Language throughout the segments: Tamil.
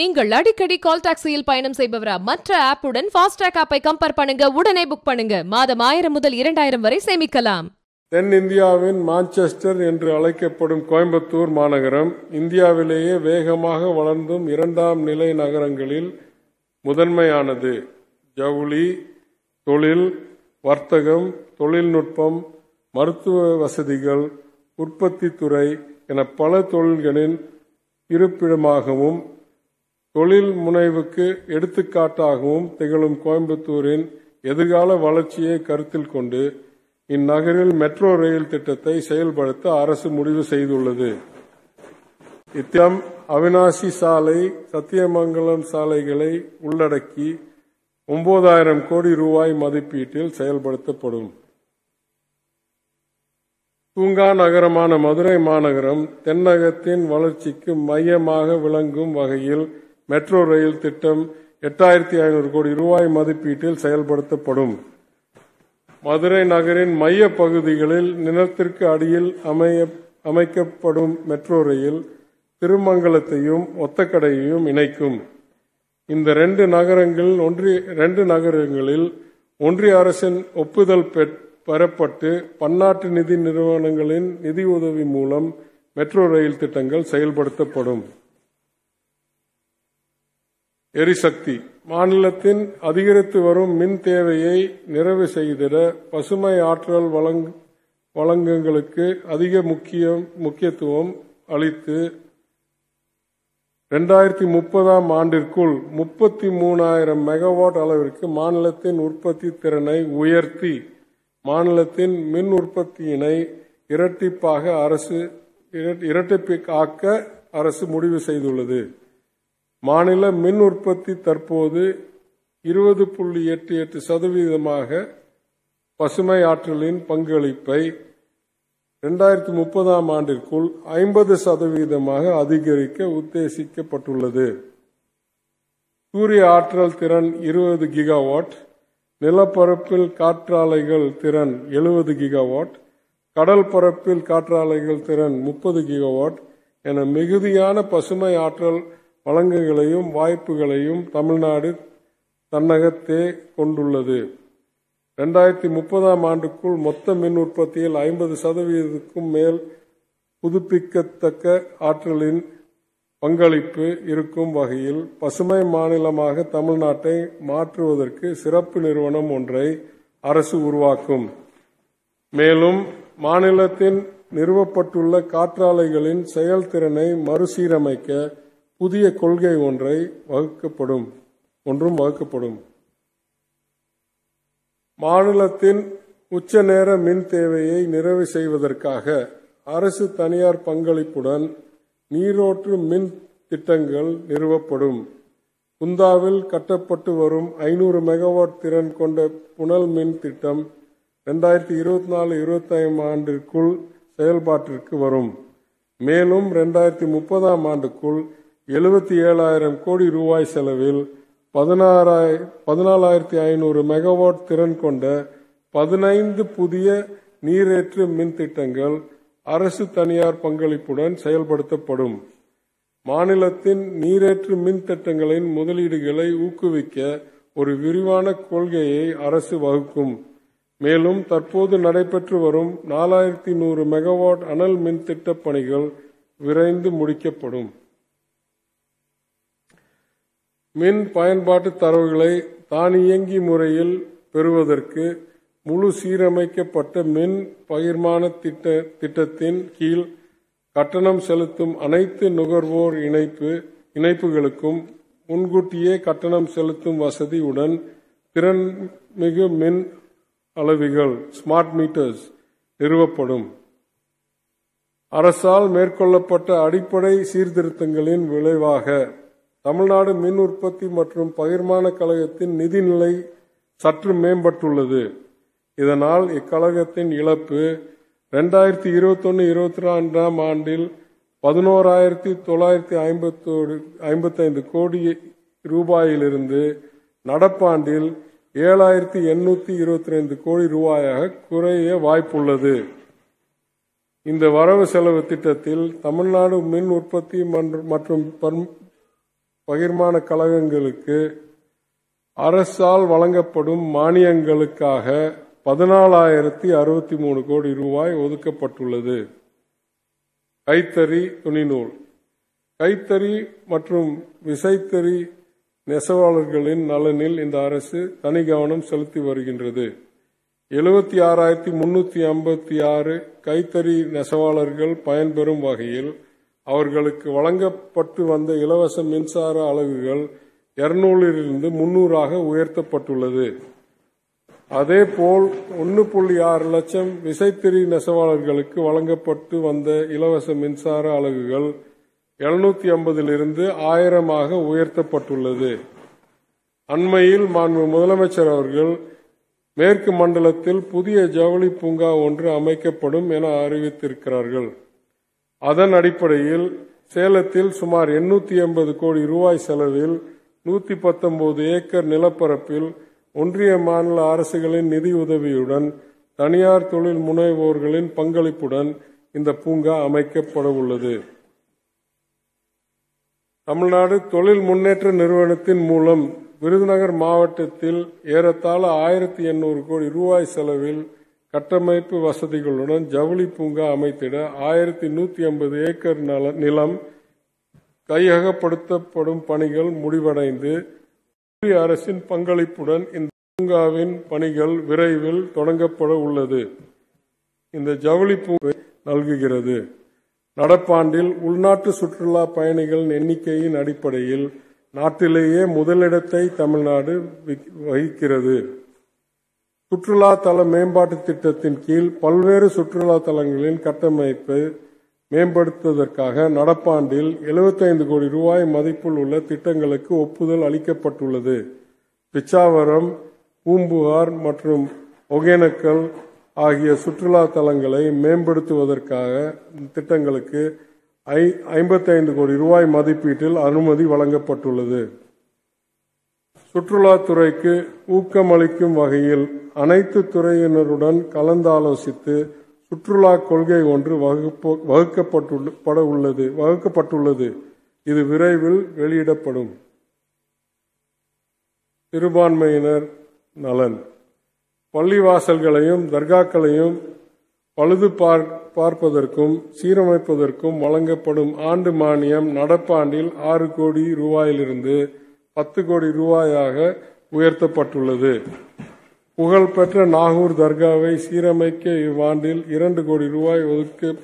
நீங்கள் அடிக்கடி கால் டாக்ஸியில் பயணம் செய்பவரா? மற்ற ஆப்புடன் ஃபாஸ்டாக் ஆப்பை கம்பேர் பண்ணுங்க. உடனே புக் பண்ணுங்க. மாதம் ஆயிரம் முதல் இரண்டாயிரம் வரை சேமிக்கலாம். தென்னிந்தியாவின் மான்செஸ்டர் என்று அழைக்கப்படும் கோயம்புத்தூர் மாநகரம் இந்தியாவிலேயே வேகமாக வளர்ந்தும் இரண்டாம் நிலை நகரங்களில் முதன்மையானது. ஜவுளி தொழில் வர்த்தகம் தொழில்நுட்பம் மருத்துவ வசதிகள் உற்பத்தி துறை என பல தொழில்களின் இருப்பிடமாகவும் தொழில் முனைவுக்கு எடுத்துக்காட்டாகவும் திகழும் கோயம்புத்தூரின் எதிர்கால வளர்ச்சியை கருத்தில் கொண்டு இந்நகரில் மெட்ரோ ரயில் திட்டத்தை செயல்படுத்த அரசு முடிவு செய்துள்ளது. இத்திட்டம் அவினாசி சாலை சத்தியமங்கலம் சாலைகளை உள்ளடக்கி ஒன்பதாயிரம் கோடி ரூபாய் மதிப்பீட்டில் செயல்படுத்தப்படும். பூங்கா நகரமான மதுரை மாநகரம் தென்னகத்தின் வளர்ச்சிக்கு மையமாக விளங்கும் வகையில் மெட்ரோ ரயில் திட்டம் எட்டாயிரத்தி ஐநூறு கோடி ரூபாய் மதிப்பீட்டில் செயல்படுத்தப்படும். மதுரை நகரின் மைய பகுதிகளில் நிலத்திற்கு அடியில் அமைய அமைக்கப்படும் மெட்ரோ ரயில் திருமங்கலத்தையும் ஒத்தக்கடையையும் இணைக்கும். இந்த ரெண்டு நகரங்கள் ஒன்றிய ரெண்டு நகரங்களில் ஒன்றிய அரசின் ஒப்புதல் பெறப்பட்டு பன்னாட்டு நிதி நிறுவனங்களின் நிதியுதவி மூலம் மெட்ரோ ரயில் திட்டங்கள் செயல்படுத்தப்படும். எரிசக்தி. மாநிலத்தின் அதிகரித்து வரும் மின் தேவையை நிறைவு செய்திட பசுமை ஆற்றல் வழங் வழங்கங்களுக்கு அதிக முக்கியம் முக்கியத்துவம் அளித்து இரண்டாயிரத்தி முப்பதாம் ஆண்டிற்குள் முப்பத்தி மூணாயிரம் மெகாவாட் அளவிற்கு மாநிலத்தின் உற்பத்தி திறனை உயர்த்தி மாநிலத்தின் மின் உற்பத்தியினை இரட்டிப்பாக அரசு இரட்டிப்பாக்க அரசு முடிவு செய்துள்ளது. மாநில மின் உற்பத்தி தற்போது இருபது புள்ளி எட்டு எட்டு சதவீதமாக பசுமை ஆற்றலின் பங்களிப்பை இரண்டாயிரத்தி முப்பதாம் ஆண்டிற்குள் ஐம்பது சதவீதமாக அதிகரிக்க உத்தேசிக்கப்பட்டுள்ளது. சூரிய ஆற்றல் திறன் இருபது கிகாவாட் நிலப்பரப்பில் காற்றாலைகள் திறன் எழுபது கிகாவாட் கடல் பரப்பில் காற்றாலைகள் திறன் முப்பது கிகாவாட் என மிகுதியான பசுமை ஆற்றல் வழங்குகளையும் வாய்ப்புகளையும் தமிழ்நாடு தன்னகத்தே கொண்டுள்ளது. இரண்டாயிரத்தி முப்பதாம் ஆண்டுக்குள் மொத்த மின் உற்பத்தியில் ஐம்பது சதவீதத்துக்கும் மேல் புதுப்பிக்கத்தக்க ஆற்றலின் பங்களிப்பு இருக்கும் வகையில் பசுமை மாநிலமாக தமிழ்நாட்டை மாற்றுவதற்கு சிறப்பு நிறுவனம் ஒன்றை அரசு உருவாக்கும். மேலும் மாநிலத்தின் நிறுவப்பட்டுள்ள காற்றாலைகளின் செயல்திறனை மறுசீரமைக்க புதிய கொள்கை ஒன்றை வகுக்கப்படும் ஒன்றும் வகுக்கப்படும். மாநிலத்தின் உச்ச நேர மின் தேவையை நிறைவு செய்வதற்காக அரசு தனியார் பங்களிப்புடன் நீரோற்று மின் திட்டங்கள் நிறுவப்படும். குந்தாவில் கட்டப்பட்டு வரும் ஐநூறு மெகாவாட் திறன் கொண்ட புனல் மின் திட்டம் இரண்டாயிரத்தி இருபத்தி நாலு இருபத்தி ஐந்து ஆண்டிற்குள் செயல்பாட்டிற்கு வரும். மேலும் இரண்டாயிரத்தி முப்பதாம் ஆண்டுக்குள் எழுபத்தி ஏழாயிரம் கோடி ரூபாய் செலவில் பதினாறாய் பதினாலாயிரத்தி ஐநூறு மெகாவாட் திறன் கொண்ட பதினைந்து புதிய நீரேற்று மின் திட்டங்கள் அரசு தனியார் பங்களிப்புடன் செயல்படுத்தப்படும். மாநிலத்தின் நீரேற்று மின் திட்டங்களின் முதலீடுகளை ஊக்குவிக்க ஒரு விரிவான கொள்கையை அரசு வகுக்கும். மேலும் தற்போது நடைபெற்று வரும் நாலாயிரத்தி நூறு மெகாவாட் அனல் மின் திட்டப் பணிகள் விரைந்து முடிக்கப்படும். மின் பயன்பாட்டு தரவுகளை தானியங்கி முறையில் பெறுவதற்கு முழு சீரமைக்கப்பட்ட மின் பகிர்மான திட்ட திட்டத்தின் கீழ் கட்டணம் செலுத்தும் அனைத்து நுகர்வோர் இணைப்பு இணைப்புகளுக்கும் முன்கூட்டியே கட்டணம் செலுத்தும் வசதியுடன் திறன்மிகு மின் அளவிகள் ஸ்மார்ட் மீட்டர்ஸ் நிறுவப்படும். அரசால் மேற்கொள்ளப்பட்ட அடிப்படை சீர்திருத்தங்களின் விளைவாக தமிழ்நாடு மின் உற்பத்தி மற்றும் பகிர்மான கழகத்தின் நிதிநிலை சற்று மேம்பட்டுள்ளது. இதனால் இக்கழகத்தின் இழப்பு ரெண்டாயிரத்தி இருபத்தொன்னு இருபத்தி ரெண்டாம் ஆண்டில் பதினோராயிரத்தி தொள்ளாயிரத்தி ஐம்பத்தோடு ஐம்பத்தைந்து கோடி ரூபாயிலிருந்து நடப்பாண்டில் ஏழாயிரத்தி எண்ணூத்தி இருபத்தி ரெண்டு கோடி ரூபாயாக குறைய வாய்ப்புள்ளது. இந்த வரவு செலவு திட்டத்தில் தமிழ்நாடு மின் உற்பத்தி மற்றும் பகிர்மான கழகங்களுக்கு அரசால் வழங்கப்படும் மானியங்களுக்காக பதினாலாயிரத்தி அறுபத்தி மூணு கோடி ரூபாய் ஒதுக்கப்பட்டுள்ளது. கைத்தறி துணிநூல். கைத்தறி மற்றும் விசைத்தறி நெசவாளர்களின் நலனில் இந்த அரசு தனி கவனம் செலுத்தி வருகின்றது. எழுபத்தி ஆறாயிரத்தி முன்னூத்தி ஐம்பத்தி ஆறு கைத்தறி நெசவாளர்கள் பயன்பெறும் வகையில் அவர்களுக்கு வழங்கப்பட்டு வந்த இலவச மின்சார அலகுகள் இருநூறிலிருந்து முன்னூறாக உயர்த்தப்பட்டுள்ளது. அதேபோல் ஒன்று புள்ளி ஆறு லட்சம் விசைத்திரி நெசவாளர்களுக்கு வழங்கப்பட்டு வந்த இலவச மின்சார அலகுகள் எழுநூத்தி ஐம்பதிலிருந்து ஆயிரமாக உயர்த்தப்பட்டுள்ளது. அண்மையில் மாண்பு முதலமைச்சர் அவர்கள் மேற்கு மண்டலத்தில் புதிய ஜவுளி பூங்கா ஒன்று அமைக்கப்படும் என அறிவித்திருக்கிறார்கள். அதன் அடிப்படையில் சேலத்தில் சுமார் எண்ணூத்தி எண்பது கோடி ரூபாய் செலவில் நூத்தி பத்தொன்பது ஏக்கர் நிலப்பரப்பில் ஒன்றிய மாநில அரசுகளின் நிதி உதவியுடன் தனியார் தொழில் முனைவோர்களின் பங்களிப்புடன் இந்த பூங்கா அமைக்கப்பட உள்ளது. தமிழ்நாடு தொழில் முன்னேற்ற நிறுவனத்தின் மூலம் விருதுநகர் மாவட்டத்தில் ஏறத்தாழ ஆயிரத்தி எண்ணூறு கோடி ரூபாய் செலவில் கட்டமைப்பு வசதிகளுடன் ஜவுளி பூங்கா அமைத்திட ஆயிரத்தி நூத்தி ஐம்பது ஏக்கர் நல- நிலம் கையகப்படுத்தப்படும் பணிகள் முடிவடைந்து ஒன்றிய அரசின் பங்களிப்புடன் இந்த பூங்காவின் பணிகள் விரைவில் தொடங்கப்பட உள்ளது. இந்த ஜவுளி பூங்கா நல்குகிறது. நடப்பாண்டில் உள்நாட்டு சுற்றுலா பயணிகளின் எண்ணிக்கையின் அடிப்படையில் நாட்டிலேயே முதலிடத்தை தமிழ்நாடு வகிக்கிறது. சுற்றுலா தல மேம்பாட்டு திட்டத்தின் கீழ் பல்வேறு சுற்றுலா தலங்களின் கட்டமைப்பை மேம்படுத்துவதற்காக நடப்பாண்டில் 75 கோடி ரூபாய் மதிப்பில் உள்ள திட்டங்களுக்கு ஒப்புதல் அளிக்கப்பட்டுள்ளது. பிச்சாவரம் பூம்புகார் மற்றும் ஒகேனக்கல் ஆகிய சுற்றுலா தலங்களை மேம்படுத்துவதற்காக திட்டங்களுக்கு ஐ- 55 கோடி ரூபாய் மதிப்பீட்டில் அனுமதி வழங்கப்பட்டுள்ளது. சுற்றுலாத்துறைக்கு ஊக்கமளிக்கும் வகையில் அனைத்து துறையினருடன் கலந்தாலோசித்து சுற்றுலா கொள்கை ஒன்று வகுப்பு- வகுக்கப்பட்டுள்ள- பட உள்ளது வகுக்கப்பட்டுள்ளது. இது விரைவில் வெளியிடப்படும். சிறுபான்மையினர் நலன். பள்ளிவாசல்களையும் தர்காக்களையும் பழுது பார்- பார்ப்பதற்கும் சீரமைப்பதற்கும் வழங்கப்படும் ஆண்டு மானியம் நடப்பாண்டில் ஆறு கோடி ரூபாயிலிருந்து பத்து கோடி ரூபாயாக உயர்த்தப்பட்டுள்ளது. புகழ்பெற்ற நாகூர் தர்காவை சீரமைக்க இவ்வாண்டில் இரண்டு கோடி ரூபாய்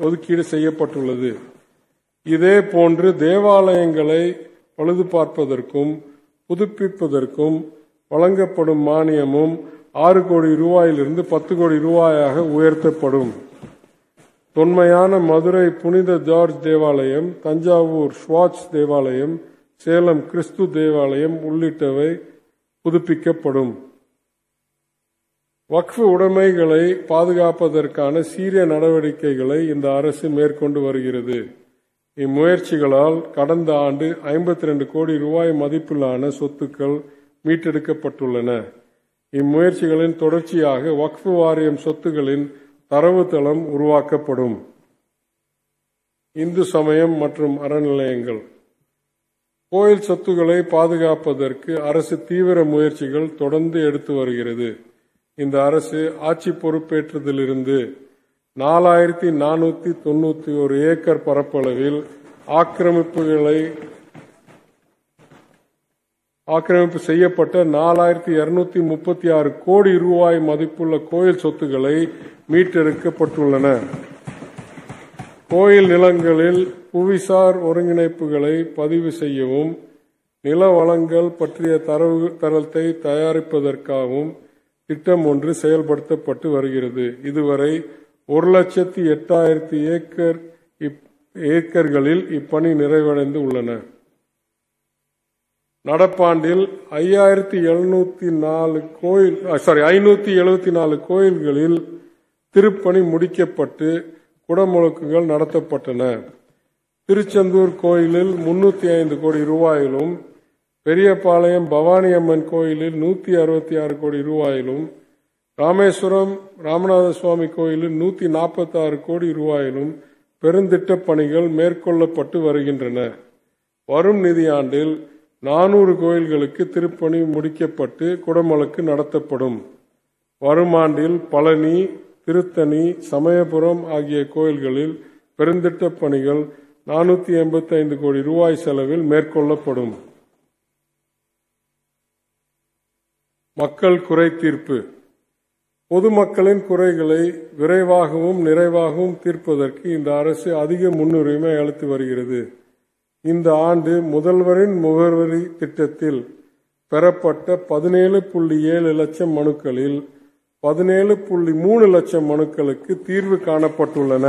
ஒதுக்கீடு செய்யப்பட்டுள்ளது. இதே போன்று தேவாலயங்களை பழுது பார்ப்பதற்கும் புதுப்பிப்பதற்கும் வழங்கப்படும் மானியமும் ஆறு கோடி ரூபாயிலிருந்து பத்து கோடி ரூபாயாக உயர்த்தப்படும். தொன்மையான மதுரை புனித ஜார்ஜ் தேவாலயம் தஞ்சாவூர் ஸ்வாட்ச் தேவாலயம் சேலம் கிறிஸ்து தேவாலயம் உள்ளிட்டவை புதுப்பிக்கப்படும். வக்ஃபு உடைமைகளை பாதுகாப்பதற்கான சீரிய நடவடிக்கைகளை இந்த அரசு மேற்கொண்டு வருகிறது. இம்முயற்சிகளால் கடந்த ஆண்டு 52 கோடி ரூபாய் மதிப்பிலான சொத்துக்கள் மீட்டெடுக்கப்பட்டுள்ளன. இம்முயற்சிகளின் தொடர்ச்சியாக வக்ஃபு வாரியம் சொத்துகளின் தரவுத்தளம் உருவாக்கப்படும். இந்து சமயம் மற்றும் அறநிலையங்கள். கோயில் சொத்துக்களை பாதுகாப்பதற்கு அரசு தீவிர முயற்சிகள் தொடர்ந்து எடுத்து வருகிறது. இந்த அரசு ஆட்சி பொறுப்பேற்றதிலிருந்து நாலாயிரத்தி நானூத்தி தொண்ணூத்தி ஒரு ஏக்கர் பரப்பளவில் ஆக்கிரமிப்புகளை ஆக்கிரமிப்பு செய்யப்பட்ட நாலாயிரத்தி இருநூத்தி முப்பத்தி ஆறு கோடி ரூபாய் மதிப்புள்ள கோயில் சொத்துக்களை மீட்டெடுக்கப்பட்டுள்ளன. கோயில் நிலங்களில் புவிசார் ஒருங்கிணைப்புகளை பதிவு செய்யவும் நில வளங்கள் பற்றிய தரவு தரத்தை தயாரிப்பதற்காகவும் திட்டம் ஒன்று செயல்படுத்தப்பட்டு வருகிறது. இதுவரை ஒரு லட்சத்தி எட்டாயிரத்தி ஏக்கர் இப்- ஏக்கர்களில் இப்பணி நிறைவடைந்து உள்ளன. நடப்பாண்டில் ஐயாயிரத்தி எழுநூத்தி நாலு கோயில் சாரி ஐநூத்தி எழுபத்தி நாலு கோயில்களில் திருப்பணி முடிக்கப்பட்டு குடமுழுக்குகள் நடத்தப்பட்டன. திருச்செந்தூர் கோயிலில் முன்னூத்தி ஐந்து கோடி ரூபாயிலும் பெரியபாளையம் பவானி அம்மன் கோயிலில் நூத்தி அறுபத்தி ஆறு கோடி ரூபாயிலும் ராமேஸ்வரம் ராமநாத சுவாமி கோயிலில் நூத்தி நாற்பத்தி ஆறு கோடி ரூபாயிலும் பெருந்திட்ட பணிகள் மேற்கொள்ளப்பட்டு வருகின்றன. வரும் நிதியாண்டில் நானூறு கோயில்களுக்கு திருப்பணி முடிக்கப்பட்டு குடமுழுக்கு நடத்தப்படும். வரும் ஆண்டில் பழனி திருத்தணி சமயபுரம் ஆகிய கோயில்களில் பெருந்திட்ட பணிகள் நானூத்தி எண்பத்தி ஐந்து கோடி ரூபாய் செலவில் மேற்கொள்ளப்படும். மக்கள் குறை தீர்ப்பு. பொதுமக்களின் குறைகளை விரைவாகவும் நிறைவாகவும் தீர்ப்பதற்கு இந்த அரசு அதிக முன்னுரிமை அளித்து வருகிறது. இந்த ஆண்டு முதல்வரின் முகவரி திட்டத்தில் பெறப்பட்ட பதினேழு புள்ளி ஏழு லட்சம் மனுக்களில் பதினேழு புள்ளி மூணு லட்சம் மனுக்களுக்கு தீர்வு காணப்பட்டுள்ளன.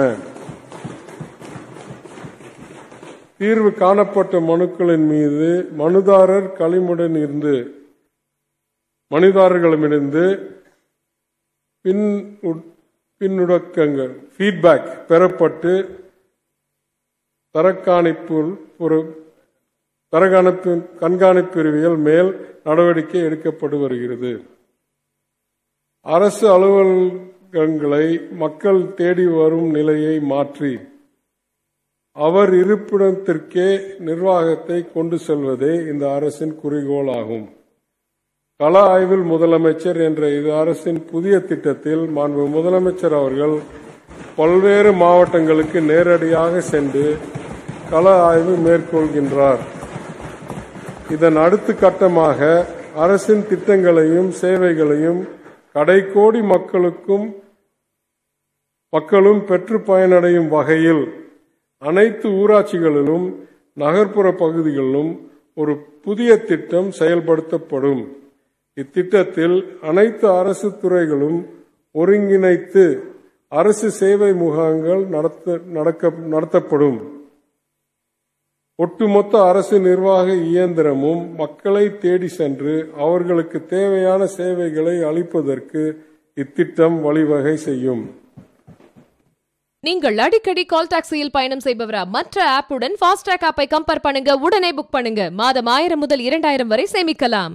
தீர்வு காணப்பட்ட மனுக்களின் மீது மனுதாரர் களிமுடன் இருந்து மனுதாரர்களிடமிருந்து பின் பின்னுடக்கங்கள் ஃபீட்பேக் பெறப்பட்டு தரக்காணிப்பு ஒரு தரக்கணிப்பு கண்காணிப்பு மேல் நடவடிக்கை எடுக்கப்பட்டு வருகிறது. அரசு அலுவலகங்களை மக்கள் தேடி வரும் நிலையை மாற்றி அவர் இருப்பிடத்திற்கே நிர்வாகத்தை கொண்டு செல்வதே இந்த அரசின் குறிக்கோளாகும். கள ஆய்வில் முதலமைச்சர் என்ற இது அரசின் புதிய திட்டத்தில் மாண்பு முதலமைச்சர் அவர்கள் பல்வேறு மாவட்டங்களுக்கு நேரடியாக சென்று கள ஆய்வு மேற்கொள்கின்றார். இதன் அடுத்த கட்டமாக அரசின் திட்டங்களையும் சேவைகளையும் கடைக்கோடி மக்களுக்கும் மக்களும் பெற்று பயனடையும் வகையில் அனைத்து ஊராட்சிகளிலும் நகர்ப்புற பகுதிகளிலும் ஒரு புதிய திட்டம் செயல்படுத்தப்படும். இத்திட்டத்தில் அனைத்து அரசு துறைகளும் ஒருங்கிணைத்து அரசு சேவை முகாங்கள் நடத்த நடக்க நடத்தப்படும். ஒட்டுமொத்த அரசு நிர்வாக இயந்திரமும் மக்களை தேடி சென்று அவர்களுக்கு தேவையான சேவைகளை அளிப்பதற்கு இத்திட்டம் வழிவகை செய்யும். நீங்கள் அடிக்கடி கால் டாக்ஸியில் பயணம் செய்பவரா? மற்ற ஆப்புடன் ஃபாஸ்டாக் ஆப்பை கம்பேர் பண்ணுங்க. உடனே புக் பண்ணுங்க. மாதம் ஆயிரம் முதல் இரண்டாயிரம் வரை சேமிக்கலாம்.